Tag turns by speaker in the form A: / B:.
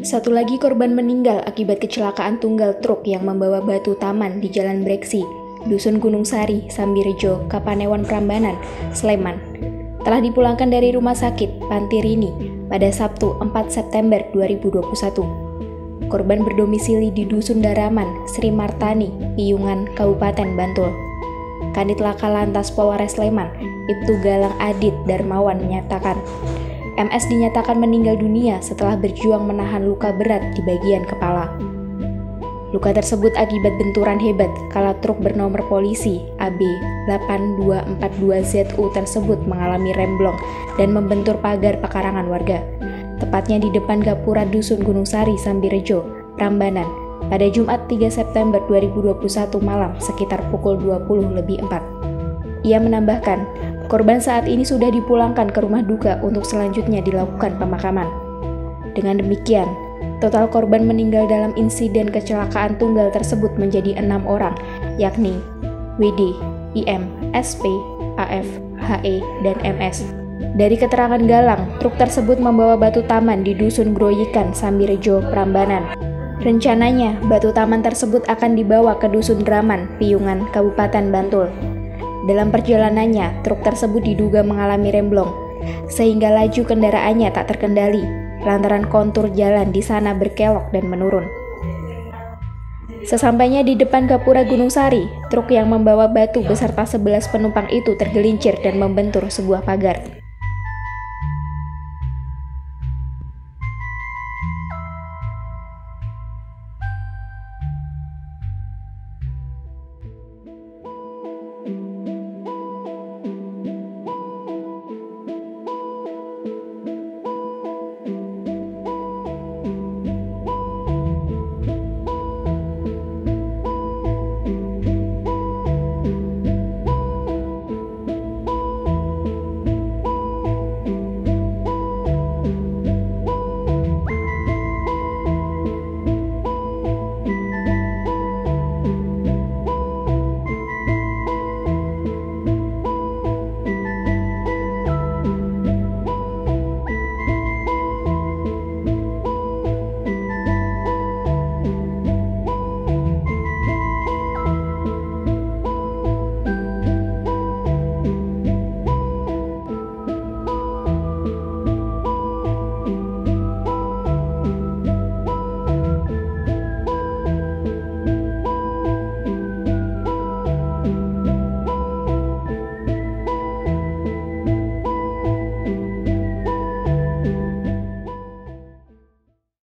A: Satu lagi korban meninggal akibat kecelakaan tunggal truk yang membawa batu taman di Jalan Breksi, Dusun Gunung Sari, Sambirejo, Kapanewan Prambanan, Sleman. Telah dipulangkan dari rumah sakit Pantirini pada Sabtu 4 September 2021. Korban berdomisili di Dusun Daraman, Sri Martani, Piyungan, Kabupaten Bantul. Kanit Laka Lantas Polres Sleman, Ibtu Galang Adit Darmawan menyatakan, MS dinyatakan meninggal dunia setelah berjuang menahan luka berat di bagian kepala. Luka tersebut akibat benturan hebat kala truk bernomor polisi AB 8242ZU tersebut mengalami remblong dan membentur pagar pekarangan warga, tepatnya di depan Gapura Dusun Gunung Sari, Sambirejo, Prambanan, pada Jumat 3 September 2021 malam sekitar pukul 20 lebih 4. Ia menambahkan, Korban saat ini sudah dipulangkan ke rumah duka untuk selanjutnya dilakukan pemakaman. Dengan demikian, total korban meninggal dalam insiden kecelakaan tunggal tersebut menjadi enam orang, yakni WD, IM, SP, AF, HE, dan MS. Dari keterangan Galang, truk tersebut membawa batu taman di Dusun Groyikan, Sambirejo, Prambanan. Rencananya, batu taman tersebut akan dibawa ke Dusun Draman, Piyungan, Kabupaten Bantul. Dalam perjalanannya, truk tersebut diduga mengalami remblong, sehingga laju kendaraannya tak terkendali lantaran kontur jalan di sana berkelok dan menurun. Sesampainya di depan Gapura Gunung Sari, truk yang membawa batu beserta 11 penumpang itu tergelincir dan membentur sebuah pagar.